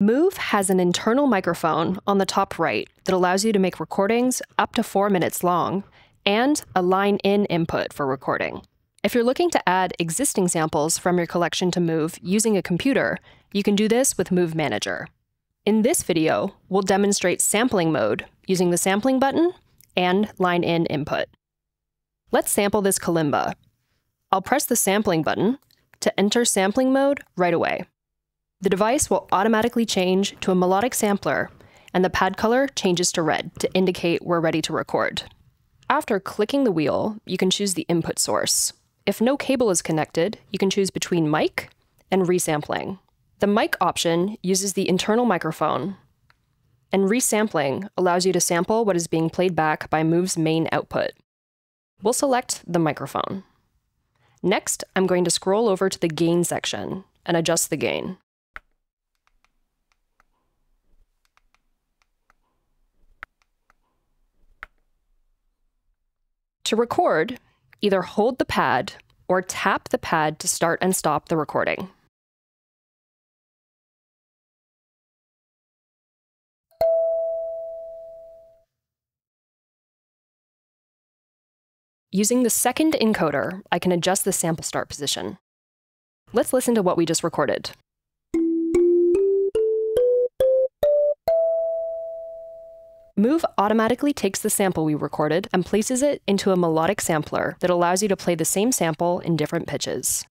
Move has an internal microphone on the top right that allows you to make recordings up to four minutes long and a line in input for recording. If you're looking to add existing samples from your collection to Move using a computer, you can do this with Move Manager. In this video, we'll demonstrate sampling mode using the sampling button and line in input. Let's sample this kalimba. I'll press the sampling button to enter sampling mode right away. The device will automatically change to a melodic sampler, and the pad color changes to red to indicate we're ready to record. After clicking the wheel, you can choose the input source. If no cable is connected, you can choose between mic and resampling. The mic option uses the internal microphone, and resampling allows you to sample what is being played back by Move's main output. We'll select the microphone. Next, I'm going to scroll over to the gain section and adjust the gain. To record, either hold the pad or tap the pad to start and stop the recording. Using the second encoder, I can adjust the sample start position. Let's listen to what we just recorded. Move automatically takes the sample we recorded and places it into a melodic sampler that allows you to play the same sample in different pitches.